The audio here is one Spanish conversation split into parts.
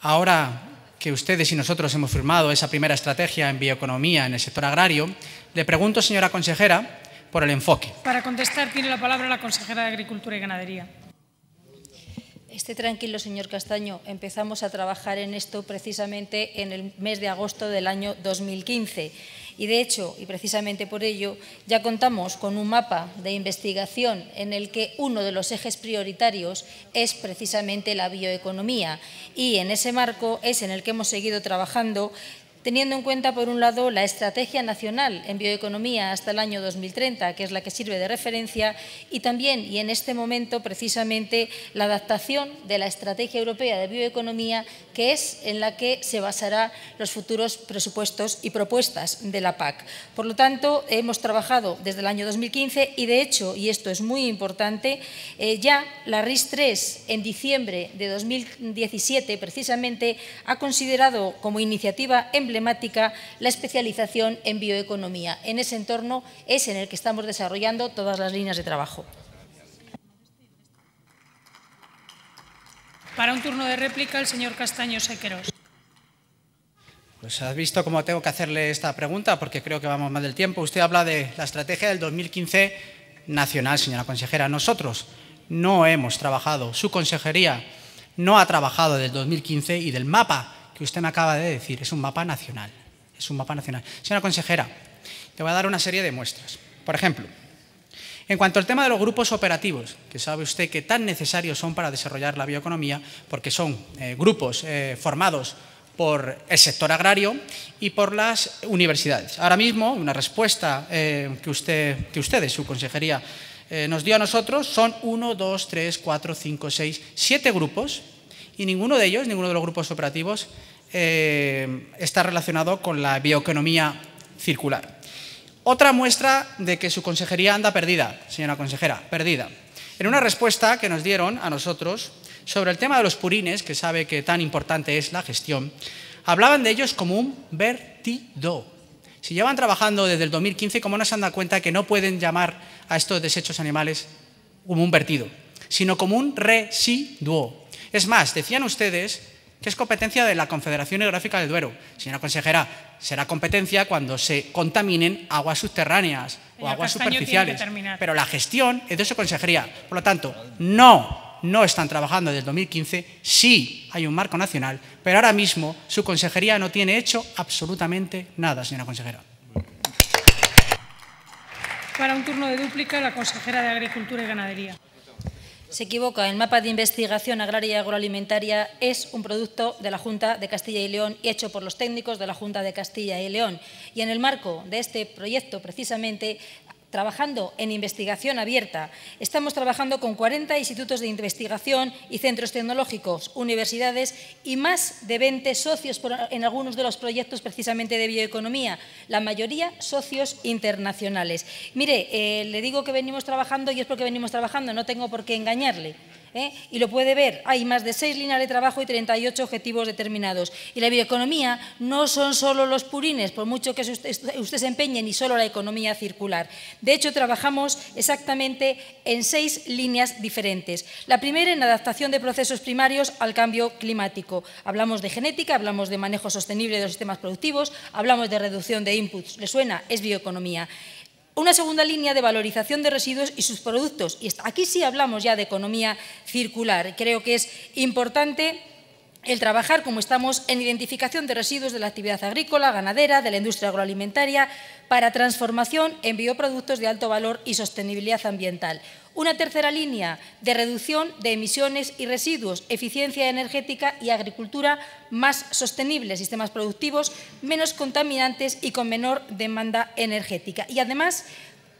Ahora que ustedes y nosotros hemos firmado esa primera estrategia en bioeconomía en el sector agrario, le pregunto, señora consejera, por el enfoque. Para contestar tiene la palabra la consejera de Agricultura y Ganadería. Esté tranquilo, señor Castaño. Empezamos a trabajar en esto precisamente en el mes de agosto del año 2015. Y de hecho, y precisamente por ello, ya contamos con un mapa de investigación en el que uno de los ejes prioritarios es precisamente la bioeconomía. Y en ese marco es en el que hemos seguido trabajando teniendo en cuenta, por un lado, la Estrategia Nacional en Bioeconomía hasta el año 2030, que es la que sirve de referencia, y también, y en este momento, precisamente, la adaptación de la Estrategia Europea de Bioeconomía, que es en la que se basará los futuros presupuestos y propuestas de la PAC. Por lo tanto, hemos trabajado desde el año 2015 y, de hecho, y esto es muy importante, eh, ya la RIS 3, en diciembre de 2017, precisamente, ha considerado como iniciativa en emblemática la especialización en bioeconomía. En ese entorno es en el que estamos desarrollando todas las líneas de trabajo. Para un turno de réplica, el señor Castaño Sequeros. Pues has visto cómo tengo que hacerle esta pregunta, porque creo que vamos mal del tiempo. Usted habla de la estrategia del 2015 nacional, señora consejera. Nosotros no hemos trabajado, su consejería no ha trabajado del 2015 y del mapa que usted me acaba de decir es un mapa nacional. Es un mapa nacional. Señora consejera, te voy a dar una serie de muestras. Por ejemplo, en cuanto al tema de los grupos operativos, que sabe usted que tan necesarios son para desarrollar la bioeconomía, porque son eh, grupos eh, formados por el sector agrario y por las universidades. Ahora mismo, una respuesta eh, que, usted, que ustedes, su consejería, nos dio a nosotros son uno, dos, tres, cuatro, cinco, seis, siete grupos y ninguno de ellos, ninguno de los grupos operativos, eh, está relacionado con la bioeconomía circular. Otra muestra de que su consejería anda perdida, señora consejera, perdida. En una respuesta que nos dieron a nosotros sobre el tema de los purines, que sabe que tan importante es la gestión, hablaban de ellos como un vertido. Si llevan trabajando desde el 2015, ¿cómo no se han dado cuenta que no pueden llamar a estos desechos animales como un vertido, sino como un residuo? Es más, decían ustedes que es competencia de la Confederación Hidrográfica del Duero. Señora consejera, será competencia cuando se contaminen aguas subterráneas o aguas superficiales. Pero la gestión es de su consejería. Por lo tanto, no, no están trabajando desde el 2015. Sí hay un marco nacional, pero ahora mismo su consejería no tiene hecho absolutamente nada, señora consejera. Para un turno de dúplica, la consejera de Agricultura y Ganadería. Se equivoca, el mapa de investigación agraria y agroalimentaria es un producto de la Junta de Castilla y León y hecho por los técnicos de la Junta de Castilla y León. Y en el marco de este proyecto, precisamente, trabajando en investigación abierta. Estamos trabajando con 40 institutos de investigación y centros tecnológicos, universidades y más de 20 socios en algunos de los proyectos precisamente de bioeconomía, la mayoría socios internacionales. Mire, eh, le digo que venimos trabajando y es porque venimos trabajando, no tengo por qué engañarle. ¿Eh? y lo puede ver, hay más de seis líneas de trabajo y 38 objetivos determinados. Y la bioeconomía no son solo los purines, por mucho que usted, se empeñe, ni solo la economía circular. De hecho, trabajamos exactamente en seis líneas diferentes. La primera en adaptación de procesos primarios al cambio climático. Hablamos de genética, hablamos de manejo sostenible de los sistemas productivos, hablamos de reducción de inputs. ¿Le suena? Es bioeconomía. Una segunda línea de valorización de residuos y sus productos. Y aquí sí hablamos ya de economía circular. Creo que es importante el trabajar como estamos en identificación de residuos de la actividad agrícola, ganadera, de la industria agroalimentaria, para transformación en bioproductos de alto valor y sostenibilidad ambiental. Una tercera línea de reducción de emisiones y residuos, eficiencia energética y agricultura más sostenible, sistemas productivos menos contaminantes y con menor demanda energética. Y además,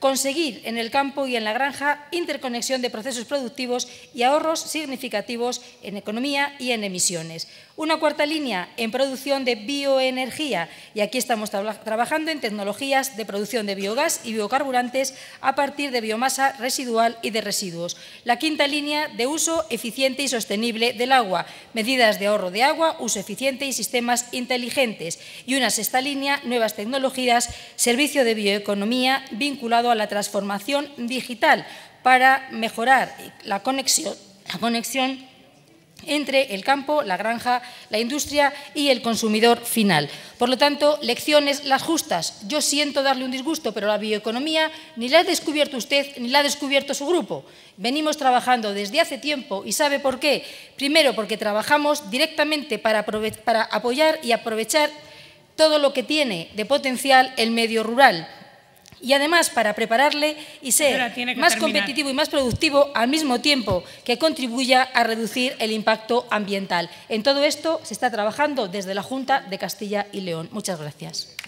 conseguir en el campo y en la granja interconexión de procesos productivos y ahorros significativos en economía y en emisiones. Una cuarta línea en producción de bioenergía y aquí estamos trabajando en tecnologías de producción de biogás y biocarburantes a partir de biomasa residual y de residuos. La quinta línea de uso eficiente y sostenible del agua, medidas de ahorro de agua, uso eficiente y sistemas inteligentes. Y una sexta línea, nuevas tecnologías, servicio de bioeconomía vinculado a la transformación digital para mejorar la conexión, la conexión entre el campo, la granja, la industria y el consumidor final. Por lo tanto, lecciones las justas. Yo siento darle un disgusto, pero la bioeconomía ni la ha descubierto usted ni la ha descubierto su grupo. Venimos trabajando desde hace tiempo y ¿sabe por qué? Primero, porque trabajamos directamente para, para apoyar y aprovechar todo lo que tiene de potencial el medio rural y además para prepararle y ser más competitivo y más productivo al mismo tiempo que contribuya a reducir el impacto ambiental. En todo esto se está trabajando desde la Junta de Castilla y León. Muchas gracias.